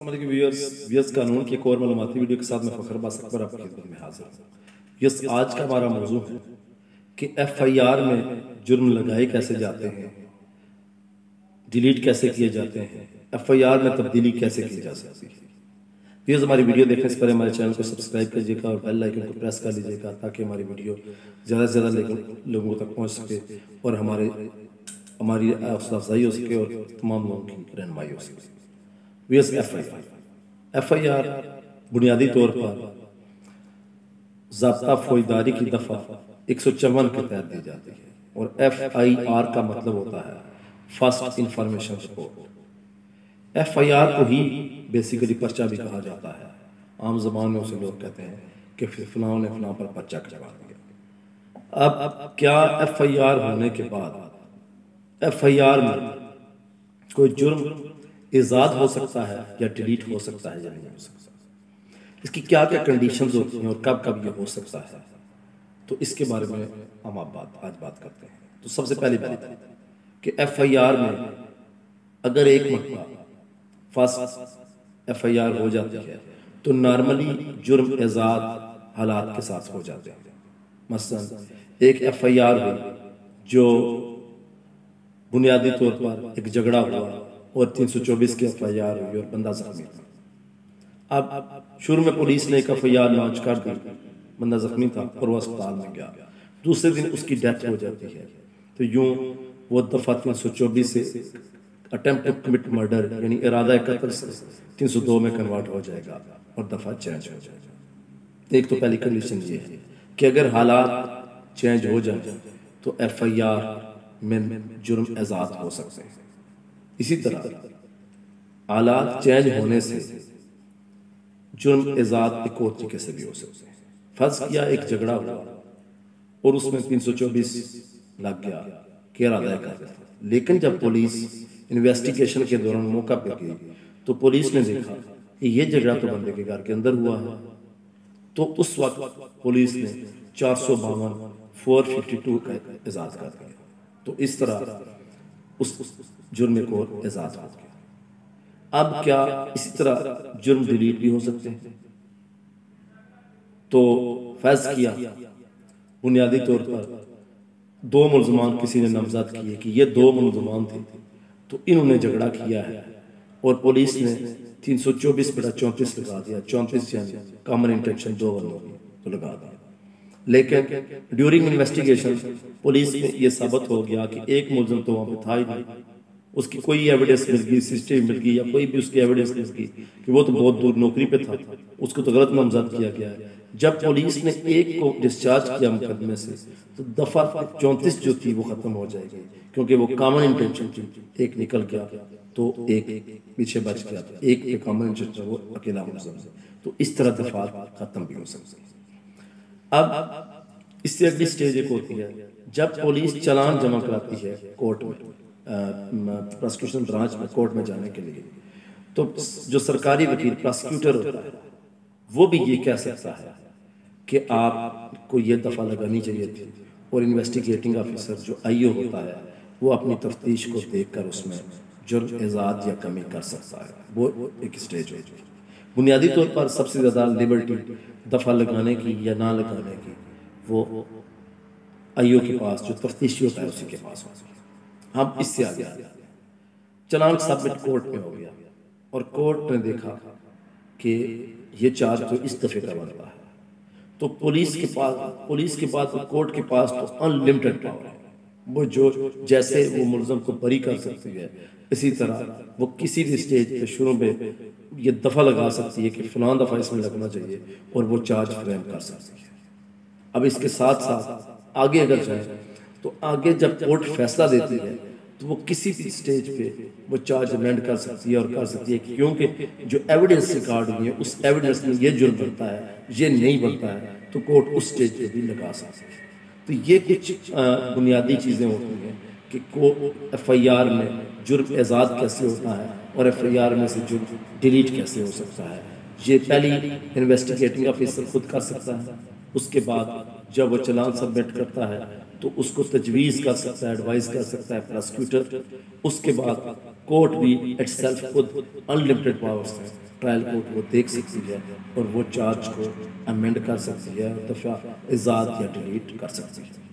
कानून की एक और मालूमती वीडियो के साथ मैं फखर अकबर आपकी में हाजिर हूँ। यस आज का हमारा मौजू है कि एफ़ आई आर में जुर्म लगाए कैसे जाते हैं डिलीट कैसे किए जाते हैं एफ़ आई आर में तब्दीली कैसे की जा सकती है। व्यूअर्स हमारी वीडियो देखने से पहले हमारे चैनल को सब्सक्राइब कीजिएगा और बेल आइकन को प्रेस कर लीजिएगा ताकि हमारी वीडियो ज़्यादा से ज़्यादा लोगों तक पहुँच सके और हमारे, हमारी अफजाई हो सके और तमाम लोगों की रहनमाई हो सके। VS F I F I R बुनियादी तौर पर, जबता फौजदारी की दफ़ा एक सौ चौवन के तहत दी जाती है और एफ़ आई आर का मतलब होता है first information report F I R को ही बेसिकली पर्चा भी कहा जाता है। आम जबान में उसे लोग कहते हैं कि फलां ने फलां पर पर्चा कटवा दिया। अब अब क्या एफ़ आई आर होने के बाद एफ़ आई आर में कोई जुर्म ईजाद हो सकता है या डिलीट हो सकता है या नहीं हो सकता इसकी क्या क्या कंडीशन होती हैं और कब कब ये हो सकता है? तो इसके बारे में हम आप बात, आज बात करते हैं। तो सबसे पहली बात, कि एफ़ आई आर में अगर एक मरतबा फ़र्स्ट एफ़ आई आर हो जाती है तो नॉर्मली जुर्म एजाद हालात के साथ हो जाते हैं। मसलन, एक एफ़ आई आर हुई जो बुनियादी तौर पर एक झगड़ा हुआ और 324 की एफ़ आई आर हुई और बंदा जख्मी अब शुरू में पुलिस ने एक एफ़ आई आर लॉन्च कर दी। बंदा जख्मी था और वह अस्पताल में गया। दूसरे दिन उसकी डेथ हो जाती है। तो यूँ वो दफ़ा तीन सौ चौबीस से अटेम्प्ट टू कमिट मर्डर, यानी इरादा कत्ल से तीन सौ दो में कन्वर्ट हो जाएगा और दफ़ा चेंज हो जाएगा। एक तो पहली कंडीशन ये है कि अगर हालात चेंज हो जाए तो एफ़ आई आर में जुर्म आज़ाद हो सकते हैं। इसी तरह हालात चेंज होने से जुर्म एजाद एक और तरीके से भी हो सकते हैं। फ़र्ज़ किया एक झगड़ा हुआ और उसमें 324 लग गया कि इरादा कर लेकिन जब पुलिस इन्वेस्टिगेशन के दौरान मौका पे गई तो पुलिस ने देखा कि ये झगड़ा तो बंदे के घर के अंदर हुआ है। तो उस वक्त पुलिस ने चार सौ बावन फोर फिफ्टी टू का एजाज कर दिया। तो इस तरह उस जुर्म को एजाज हो गया अब क्या इसी तरह जुर्म डिलीट भी हो सकते हैं? तो फैज किया। बुनियादी तौर पर दो मुलजमान किसी ने नामजद किए कि ये दो मुलजमान थे तो इन्होंने झगड़ा किया है और पुलिस ने तीन सौ चौबीस बटा चौंतीस लगा दिया। चौंतीस कॉमन इंटेंशन दो की तो लगा दिया। लेकिन ड्यूरिंग इन्वेस्टिगेशन पुलिस में यह साबित हो गया कि एक मुलजम तो वहाँ पे था ही नहीं। उसकी कोई एविडेंस मिल गई सीसीटीवी मिल गई या कोई भी उसकी एविडेंस मिल गई कि वो तो बहुत दूर नौकरी पे था। उसको तो गलत नामजद किया गया है। जब पुलिस ने एक को डिस्चार्ज किया मुकदमे से तो दफ़ा चौंतीस जो थी वो खत्म हो जाएगी, क्योंकि वो कॉमन इंटेंशन थी। एक निकल गया तो एक पीछे बच गया। एक कॉमन इंटेंशन वो अकेला मुलजम तो इस तरह दफ़ा खत्म भी हो सकती है। अब इससे अगली स्टेज एक होती है, जब पुलिस चलान जमा कराती है कोर्ट में प्रोसिक्यूशन ब्रांच में, कोर्ट में जाने के लिए तो जो सरकारी वकील प्रोसिक्यूटर होता है, वो भी ये कह सकता है कि आपको ये दफ़ा लगानी चाहिए थी और इन्वेस्टिगेटिंग ऑफिसर जो आईओ होता है, वो अपनी तफ्तीश को देखकर उसमें जुर्म एजाद या कमी कर सकता है। वो एक स्टेज होती है। बुनियादी तौर पर सबसे ज़्यादा लिबर्टी दफ़ा लगाने की या ना लगाने की वो आईओ के पास जो तफ्तीशी होता है उसी के पास है। हम इससे आगे आ गया चलान सबमिट कोर्ट में हो गया। और कोर्ट ने देखा कि ये चार्ज तो इस दफे का बनता है। तो पुलिस के पास पुलिस के पास कोर्ट के पास तो अनलिमिटेड पावर है। वो जो जैसे वो मुलजम को बरी कर सकती है। इसी तरह वो किसी भी स्टेज पे शुरू में ये दफ़ा लगा सकती है कि फलां दफ़ा इसमें लगना चाहिए और वो चार्ज फ्रेम कर सकती है। अब इसके साथ साथ आगे अगर जाए तो आगे जब कोर्ट फैसला देती है तो वो किसी भी स्टेज पे वो चार्ज अमेंड कर सकती है और कर सकती है क्योंकि जो एविडेंस रिकॉर्ड हुई है, उस एविडेंस में ये जुर्म बनता है, ये नहीं बनता है तो कोर्ट उस स्टेज पे भी लगा सकती है। तो ये कुछ बुनियादी चीज़ें होती हैं कि को एफ़ आई आर में जुर्म एजाद कैसे होता है और एफ़ आई आर में से जुर्म डिलीट कैसे हो सकता है। ये पहली इन्वेस्टिगेटिंग ऑफिसर खुद कर सकता है। उसके बाद जब वो चलान सबमिट करता है तो उसको तजवीज़ कर सकता है एडवाइस कर सकता है, प्रोसिक्यूटर। उसके बाद कोर्ट भी इट सेल्फ खुद अनलिमिटेड पावर्स है। ट्रायल कोर्ट वो देख सकती है और वो चार्ज को अमेंड कर सकती है, दफ़ा इजाद या डिलीट कर सकती है।